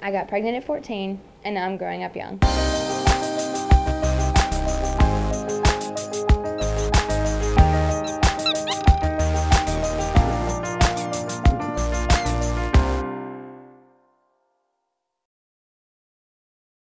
I got pregnant at 14, and now I'm growing up young.